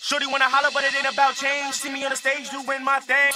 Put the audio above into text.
Shorty wanna holler, but it ain't about change. See me on the stage doing my thing.